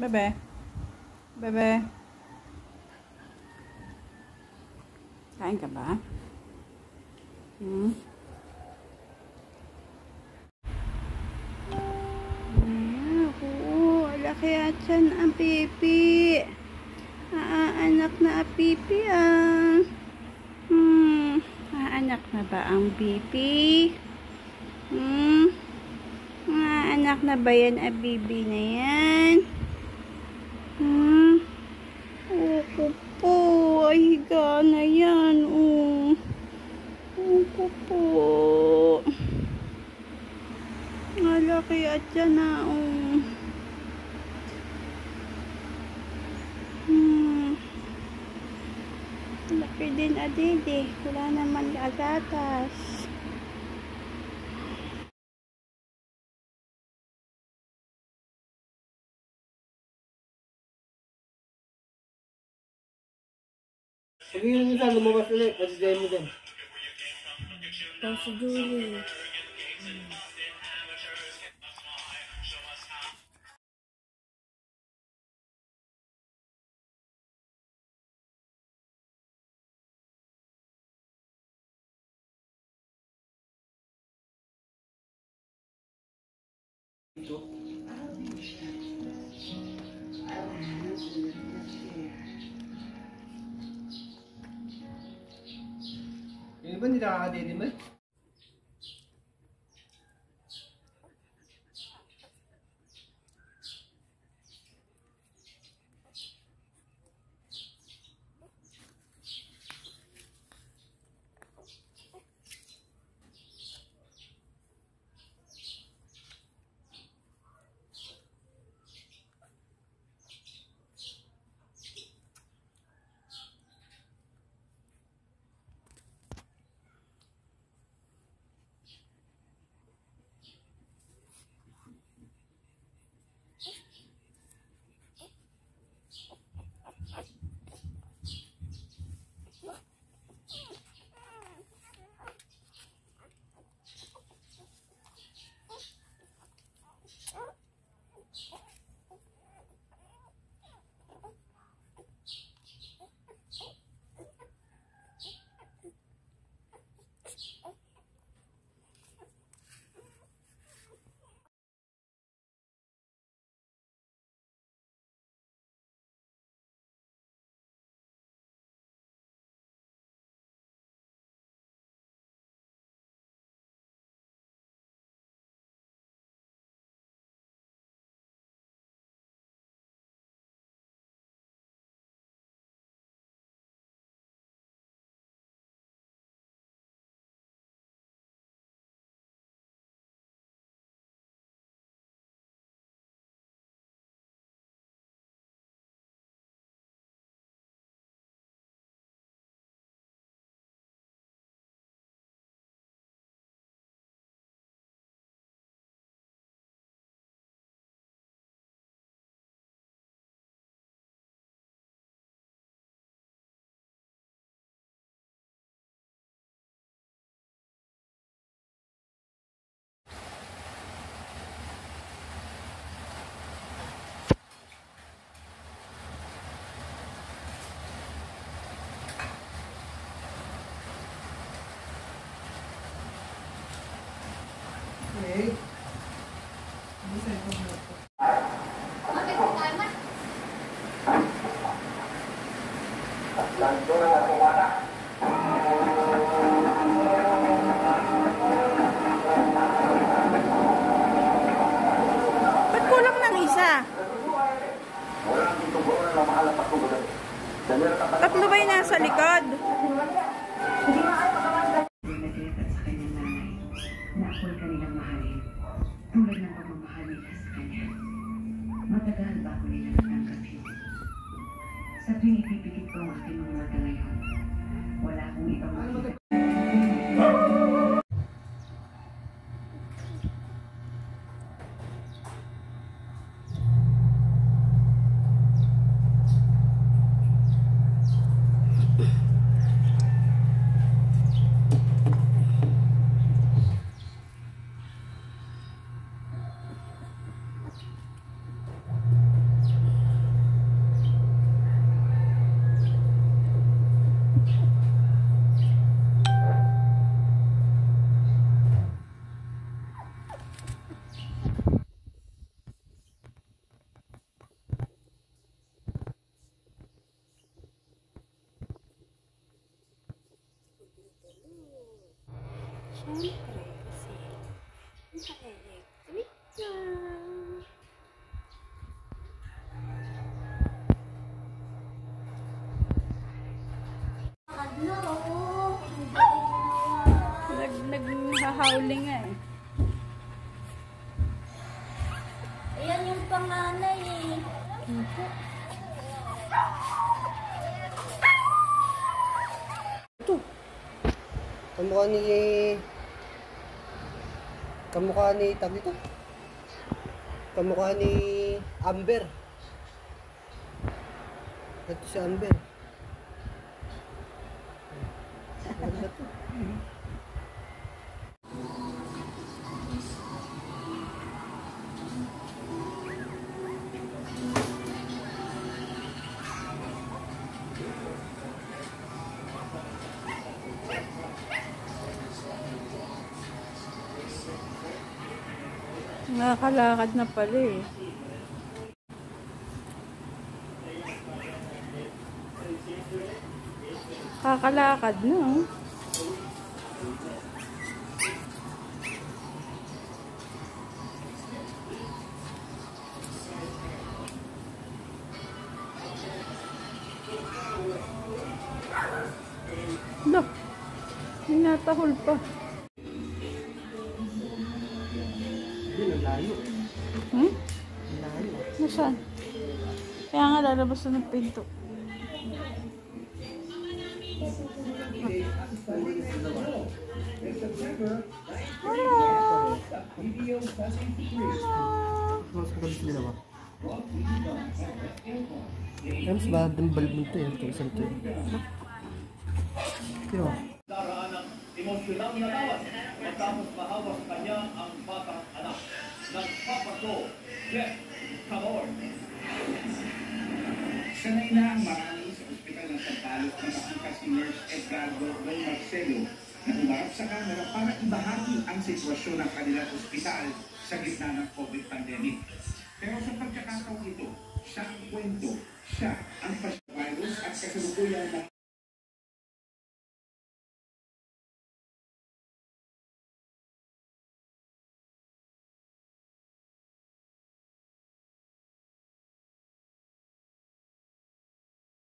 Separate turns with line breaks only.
Bebe. Bebe. Kain ka ba? Hmm? Wala kaya dyan ang pipi. Aanak na ang pipi ah. Hmm, aanak na ba ang pipi? Hmm, aanak na ba yan ang bibi na yan? Hmm, Opo po, ay higa na yan. Oh. Opo po. Malaki at yan na. Oh. Hmm. Laki din adede. Wala naman agatas.
Sabihin mo sa lumabas ulit, pag-day mo din.
Daw si Julie.
Yung
Ba't kulang ng isa? Tatlo ba yung nasa likod?
Sa tuwing ipipikit ko ang aking mga mata ngayon, wala akong ibang makita.
Siyempre, kasi naka-electric na. Nag, naghahowling nga eh.
Ayan yung panganay eh.
Kamukha ni... Kamukha ni... Tag dito? Kamukha ni... Amber. Ito si Amber. Ganda to.
Nakakalakad na pala eh. Kakalakad na oh. Look, hinatahol pa. Nasaan? Kaya nga lalabas na ng pinto. Hello! Hello!
Nila ba? Mas ba ang balbon to yun? Ito isang to yun. Pero,
Daraan ng emosyonal na tawas matapos mahawak sa kanya ang batang anak. Nagpapato, Jeff Camor.
Sanay na ang marami sa ospital ng Sampalos na makita si Nurse Edgardo Don Marcelo na umarap sa camera para ibahagi ang sitwasyon ng kanilang ospital sa gitna ng COVID pandemic. Pero sa pagkakataong ito, siya ang kwento, siya ang virus at kasalukuyan ng